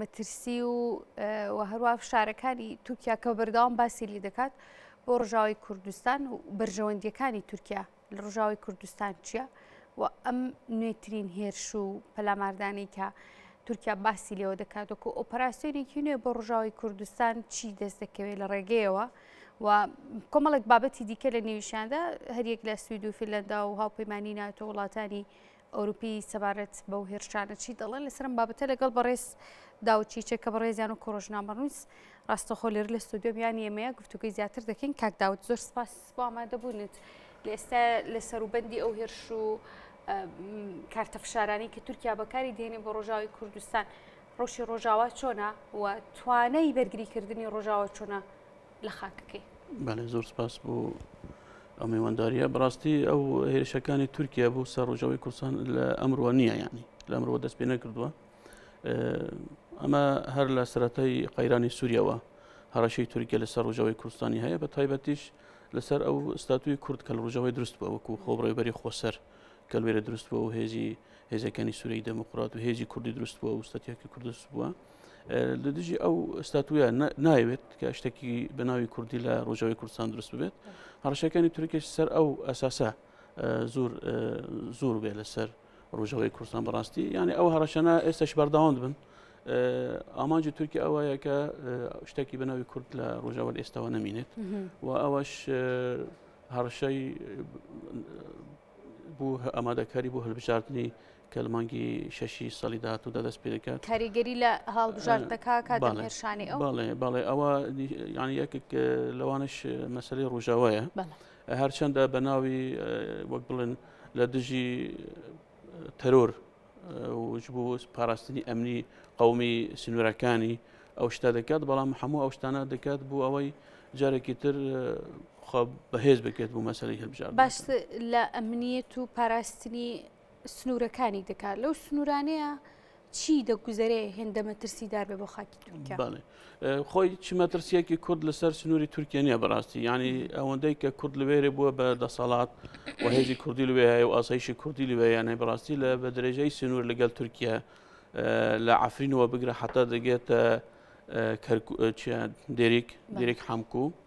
مەترسی و و هەروە فشارەکانی تورکیا کە بەردەوام باسی لی دەکات بۆ ڕژاوی کوردستان و بەرژەوەندیەکانی تورکیا لە ڕژاوی کوردستان چییە و ئەم نوێترین هێرش و پەلاماردانی کە تورکیا باسی لێوە دەکات وکو ئۆپەراسسیۆنێکی نوێ بۆ ڕژاوی کوردستان چی دەست دەکەوێت لە ڕێگەیەوە و کۆمەڵک بابەتی دیکە لە نێویشاندا هەریەک لە سوید و فیلەندا و هاوپەیمانانی ناتۆ وڵاتانی ئەوروپی سەبارەت بەو هێرشانە چی دەڵێن لەسەر ئەم بابەتە لەگەڵ بەڕێز داود چیچە کە بەڕێزیان و کۆڕۆژنامەڕووس ڕاستەخۆ لێر لە ستۆدیۆم یان ئێمەیە گفتوگەی زیاتر دەکەین کاک داود زۆر سپاس بۆ ئامادە بوونت لە ئێستا لە سەروبەندی ئەو هێرش و کارتە فشارانی کە تورکیا بەکاری دێنێ بۆ ڕۆژاوی کوردستان ڕۆژی ڕۆژاوا چۆنا و توانای بەرگریکردنی ڕۆژاوە چۆنا لە خاکەکەی. بەێ زۆر سپاس بۆ ئەو میوانداریە بڕاستی ئەو هێرشەکانی تورکیا بۆ سەر ڕژەوەی کوردستان لە ئەمرۆ نییە ینی لە ئەمرۆ دەست پێ نەکردووە ئەمە هەر لە سەتای قەیرانی سووریەوە هەڕەشەی تورکیا لەسەر ڕژەوەی کوردستانی هەیە بە تایبەتیش لەسەر ئەو ستاتوی کورد کە ڕژەوەی دروست بە وەکو خۆبڕێبەری خۆسەر کە لێرە دروست بووە و هێزی هێزەکانی سووری دەموکرات و هێزی کوردی دروست بووە و ستەتیەکی کوردست بووە لە دژی ئەو ستاتویە ناوێت کە شتێکی بەناوی کوردی لە ڕۆژەوەی کوردستان دروست بێت هەڕشەکانی تورکێش سەر ئەو ئەساسە زۆر زۆر بێ لەسەر ڕژەوەی کوردستان بەڕاستی یعنی ئەو هەڕەشەنا ئێستش بەرداوام بن ئامانجی تورکی ئەوەیە کە شتێکی بەناوی کورد لە ڕۆژەوە ئێستاەوە نمینێت و ئەوەش هەڕشەی بۆ ئامادەکاری بۆ هەلبژاردننی کە لە مانگی شەشی ساڵی داهاتوودا دەست پێ دەکات کاریگەری لە هەڵبژارد دەکا کە بەڵێ. دەمێرشانی ئەو بەڵێ بەڵێ ئەوە یانی یەکێک اه، لەوانش اه، مەسەلەی ڕۆژاوایە بەڵێ اه، هەرچەندە بە ناوی اه، وەک بڵێن لە دژی اه، تەرۆر اه، و ژ بۆ پاراستنی ئەمنی قەومی سنوورەکانی ئەو شتە دەکات بەڵام هەموو ئەو شتانە دەکات بۆ ئەوەی جارێکی تر اه، خۆ بەهێز بکرێت بۆ مەسەلەی هەلبژاردن باست لە ئەمنیەت و پاراستنی سنوورەکانی دەکات لەو سنوورانەیە چی دەگوزەرێ هێندە مەترسیدار بێ بۆ خاکی تورکیا خۆی چی مەترسیەکی کورد لەسەر سنووری تورکیا نیە بەڕاستی ینی ئەوەندەی کە کورد لەوێرە بووە بە دەسەڵات و هێزی کوردی لوێ هەیە و ئاسایشی کوردی لوێ یانەی بەڕاستی لە بە درێژەی سنوور لەگەڵ تورکیا لە عفرینەوە بگرە حتا دەگێتە دێریک دێریک حەمکو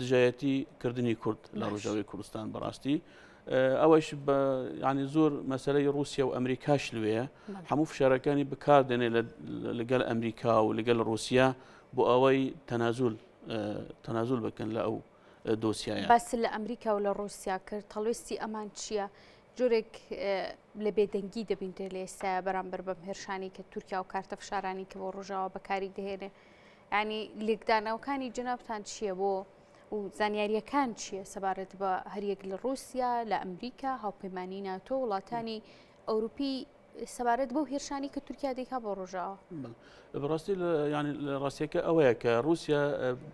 دژایەتی کردنی کورد لە ڕژەوەی کوردستان بەڕاستی ئەوەش بە ینی زۆر مەسەرەی رووسیا و ئەمریکاش لێ هەموو فشارەکانی بکار دێنێ لەگەل ئەمریکا و لەگەل رووسیا بۆ ئەوەی تەنازول تەنازول بکەن لە ئەو دۆسیایە بەس لە ئەمریکا و لە رووسیا کرد هەڵوێستی ئەمان چییە؟ جۆرێک لە بێدەنگی دەبینرێ لە ئێستا بەرامبەر بەم هێرشانی کە تورکیا و کارتە فشارانی کە بۆ ڕژاوە بەکاری دەهێنێ یانی لێکدانەوەکانی جەنابتان چییە بۆ و زانیارییەکان چییە سەبارەت بە هەریەک لە ڕووسیا لە ئەمریکا هاوپەیمانانی ناتۆ وڵاتانی ئەوروپی سەبارەت بەو هێرشانی کە تورکیا دەیکا بۆ ڕۆژاوە بەڕاستی ینی ڕاستیەکە ئەوەیە کە رووسیا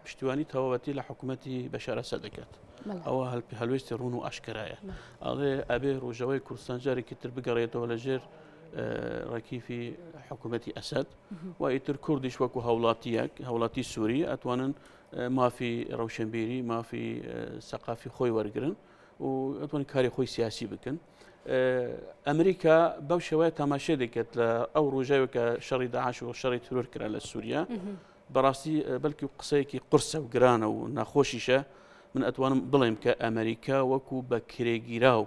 پشتیوانی تەواوەتی لە حکوومەتی بەشارەسە دەکات ئەوە هەلپی هەلوێستی ڕون و ئاشکرایە ئەڵێ ئەبێ ڕۆژەوەی کوردستان جارێکی تر بگەڕێتەوە لە ژێر ڕکیفی حکوومەتی ئەسد و ئیتر کوردیش وەکو هاوڵاتیەک هاوڵاتی سووری ئەتوانن مافی ڕەوشنبیری مافی سەقافی خۆی وەرگن و ئەتوان کاری خۆی سیاسی بکەن ئەمریکا بەو شێوەیە تاماشێ دەکرێت لە ئەو ڕژاوی کە شەڕی داعاش و شەڕی ترور کرا لە سووریا بەڕاستی بەلکی قسەیەکی قرسە و گرانە و ناخۆشیشە من ئەتوانم بڵێم کە ئەمریکا وەکو بە کرێگیرا و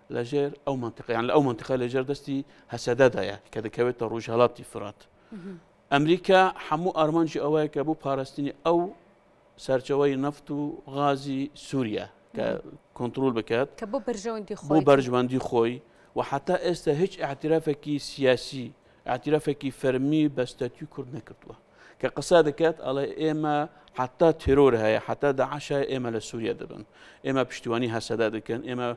لە ژێر ئەو منتقە یان لە ئەو منتقە لە ژێر دەستی هەسەدەدایە کە دەکەوێتە ڕژهڵاتی فرات ئەمریکا هەموو ئارمانجی ئەوەیە کە بۆ پاراستنی ئەو سەرچەوەی نەفت و غازی سووریا کە کۆنتترول بکات کە بۆ بەرژەوەندی خۆ بەرژمەندی خۆی و حتا ئێستا هیچ اعترافێکی سیاسی اعترافێکی فەرمی بەستەتی کورد نەکردووە کە قسە دەکات ئەڵێ ئێمە حتا تێرۆر هەیە حتا داعش هەیە ئێمە لە سووریا دەبن ئێمە پشتیوانی هەسەدا دەکەن ئێمە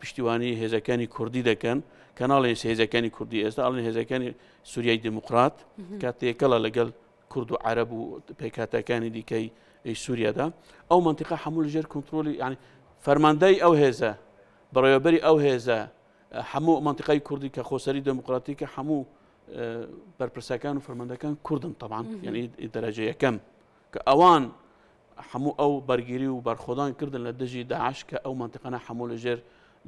پشتیوانی هێزەکانی کوردی دەکەن کەناڵی هێزەکانی کوردی ئێستا ئەڵێن هێزەکانی سووریای دموکرات کە تێکەڵە لەگەڵ کورد و عرب و پێکاتەکانی دیکەی سووریادا ئەو منتیقا هەموو لەژێر کنترۆلی ینی فەرماندەی ئەو هێزە بەڕێوەبەری ئەو هێزە هەموو منتیقای کوردی کە خۆسەری دموکراتی کە هەموو بەرپرسەکان و فەرمەندەکان کوردن تەبان یعنی دەرەجە یەکەم کە ئەوان هەموو ئەو بەرگیری و بەرخۆدان کردن لە دژی داعش کە ئەو منتیقەنە هەموو لە ژێر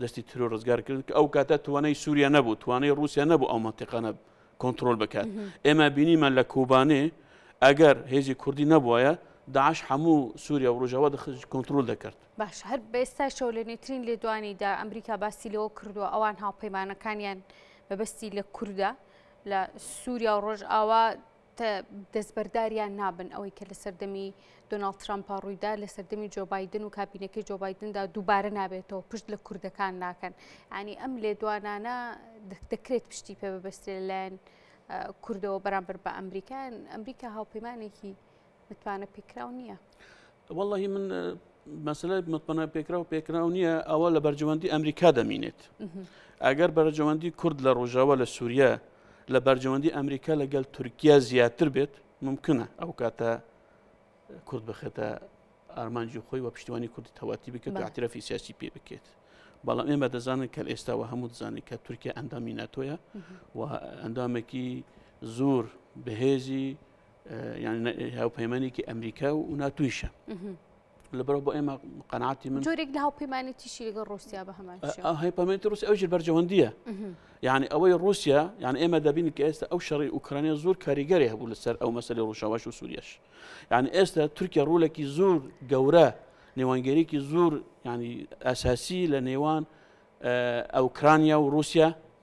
دەستی ترۆ ڕزگار کردن کە ئەو کاتە توانای سووریا نەبوو توانای رووسیا نەبوو ئەو منتیقەنە کۆنتترۆل بکات ئێمە بینیمە لە کوبانێ ئەگەر هێزی کوردی نەبووە داعش هەموو سووریا و ڕژەوە دەخش کۆنتترۆل دەکرد باش هەر بێستای شەو لە نێترین لێدوانیدا ئەمریکا باسی لەوە کردووە ئەوان هاوپەیمانەکانیان. مەبەستی لە کوردە لە سووریا و ڕۆژئاوا دەستبەرداریان نابن ئەوەی کە لە سەردەمی دۆناڵد ترامپا ڕوویدا لە سەردەمی جۆبایدن و کابینەکەی جۆبایدندا دووبارە نابێتەوە پشت لە کوردەکان ناکەن ئەنی ئەم لێدوانانە دەکرێت پشتی پێ ببسترێ لایەن کوردەوە بەرامبەر بە ئەمریکایان ئەمریکا هاوپەیمانێکی متمانە پێکراو نییە وەڵی من مەسلە متمانە پێکرا و پێکراو نییە ئەوە لە بەرجەوەندی ئەمریکا دەمینێت ئەگەر بەرجەوەندی کورد لە ڕۆژاوە لە سووریا لە بەرجەوەندی ئەمریکا لەگەل تورکیا زیاتر بێت ممکنە ئەو کاتە کورد بخێتە ئارمانجی خۆی و پشتیوانی کوردی تەواتی بکرد عتیرەفی سیاسی پێ بکێت بەڵام ئێمە دەزانن کە ئێستاوە هەموو دزانانی کە تورکیا ئەندامی ناتۆیە و ئەندامێکی زۆر بەهێزی هاوپەیمانێکی ئەمریکا و ناتویشە لەبەر بۆ ئێمە قەنعاتی من جۆرێک لە هاوپەیمانی تیشی لەگە ڕوسیا بە هەمان هەیپەمێت ڕوسی ئەوژ بەرجەوەندیە یعنی ئەوەی ڕوسیا یعنی ئێمە دەبین کە ئێستا ئەو شەڕی ئوکرانیا زۆر کاریگەری هەبوو لەسەر ئەو مەسەری ڕوشەواش و سووریش یعنی ئێستا تورکیا ڕوولێکی زۆر گەورە نێوانگەرێکی زۆر ینی ئاساسی لە نێوان ئەوکرانیا و رووسیا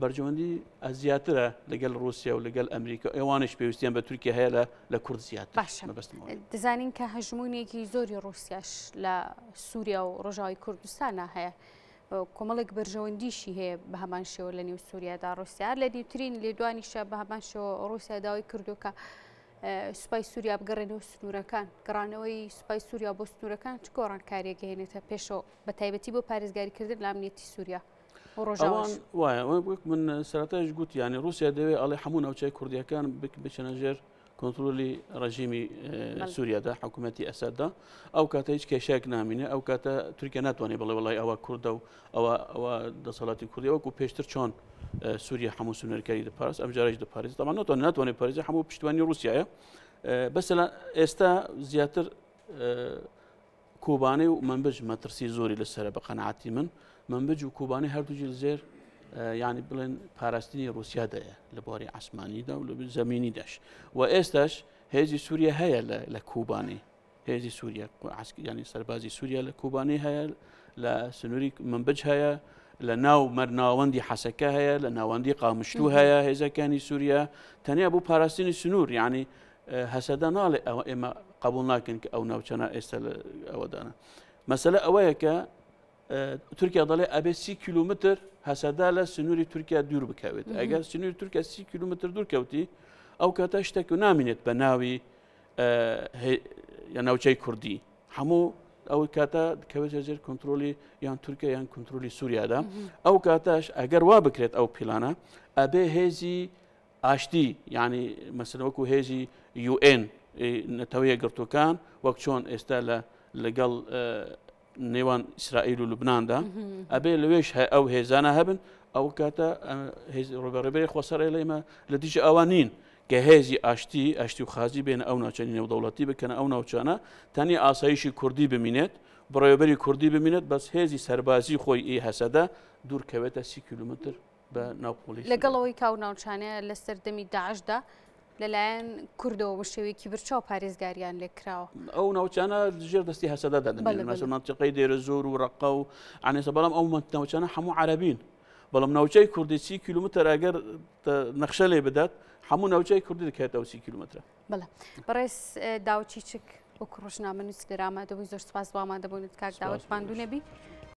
بەرژەوەندی ئە زیاترە لەگەل ڕوسیا و لەگەل ئەمریکا ئەوانش پێویستیان بە تورکیا هەیە لە لە کورد زیاتر باشە مەبەستم ئەوەیە. دەزانین کە هەژموونێکی زۆری ڕوسیاش لە سووریا و ڕۆژاوای کوردستانا هەیە و کۆمەڵێک بەرژەوەندیشی هەیە بە هەمان شێوە لە نێو سووریادا ڕوسیا لە دیوترین لێدوانیشە بە هەمان شێوە ڕوسیا داوای کردو کە سوپای سووریا بگەڕێنەوە سنوورەکان گەڕانەوەی سوپای سووریا بۆ سنوورەکان چ گۆڕانکاریەکە هێنێتە پێشەوە بە تایبەتی بۆ پارێزگاریکردن لە ئەمنیەتی سووریا ڕۆژەوان وایە وەک من سەرتاش گوتیانی رووسیا دەوێت ئەڵێ هەموو ناوچای کوردیەکان بچنە ژێر کۆنتترۆلی ڕژیمی سووریادا حکوومەتتی ئەسەددا ئەو کاتە هیچ کێشێک نامینێ ئەو کاتە تورکیا ناتوانێت بڵێ وڵی ئەوە کووردە و ئەوە ئەوە دەسەڵاتی کوردی وەکو پێشتر چۆن سووریا هەموو سونەرکاری دەپارس ئەم جارش دەپارێز دەمان ناتوان ناتوانێت پارێزی هەموو پشتوانی رووسایە بەسەلا ئێستا زیاتر کوبانی و منبج مەترسی زۆری لەسەر بە قەنەعاتی من منبج و کوبانی هەردووجی زێر یعنی بڵێن پاراستنی رووسیا دەیە لە بواری ئاسمانیدا و لە زمینی دەش و ئێستاش هێزی سووریە هەیە لە کوبانی هێزی سووریە ینی سەربازی سووریا لە کوبانی هەیە لە سنووری منبج هەیە لە ناو مەرناوەندی حەسەکە هەیە لە ناوەندی قامشتو هەیە هێزەکانی سووریا تەنیا بۆ پاراستنی سنوور یعنی هەسەدە ناڵێ ئەوە ئێمە قبول ناکەن کە ئەو ناوچەنا ئێستا ئەوەدانە مەسلە ئەوەیە کە تورکیا دەڵێ ئەبێ سی کیلومتر هەسەدا لە سنووری تورکیا دوور بکەوێت ئەگەر سنووری تورکیا سی کیلومتر دوور کەوتی ئەو کاتە شتێک و نامینێت بە ناوی یا ناوچەی کوردی هەموو ئەو کاتە دکەوێت زێر کنترۆلی یان تورکیا یان کنترۆلی سووریادا ئەو کاتەش ئەگەر وا بکرێت ئەو پیلانە ئەبێ هێزی ئاشتی یانی مەسەلە وەکو هێزی یو ئێن ی نەتەوە یەکگرتووەکان وەک چۆن ئێستا لە لەگەڵ نێوان ئیسرائیل و لوبناندا ئەبێ لەوێش هە ئەو هێزانە هەبن ئەو کاتە هێز ڕوبەڕێبێ خۆسەرێ لە ئێمە لە دیجە ئەوان نین کە هێزی ئاشتی ئاشتی و خازی بێن ئەو ناوچەنی نێودەوڵەتی بکەن ئەو ناوچانە تەنی ئاسایشی کوردی بمینێت بڕێوەبەری کوردی بمینێت بەس هێزی سەربازی خۆی ئی هەسەدە دوورکەوێتە سی کیلومتر لەگەڵ ئەوەی کاو ناوچانەیە لە سەردەمی داعشدا لەلایەن کوردەوە بە شێوەیەکی برچاو پارێزگاریان لێ کراوە ئەو ناوچانە ژێر دەستی هەسەدا دەمەسەمانتیقی دێرە زۆر و ڕقە و ئەنێسە بەڵام ئەو ناوچانە هەموو عربین بەڵام ناوچەی کوردی سی کیلومتر ئەگەر نەخشە لێ بدات هەموو ناوچەی کوردی دەکاتەوە سی کیلومتر بڵێ بەڕێز داوچی چک وەکو ڕژنامە نووس لێرامە دەبووی زۆر سپاس بۆ ئامادەبوونت کاک داوت پاندونەبی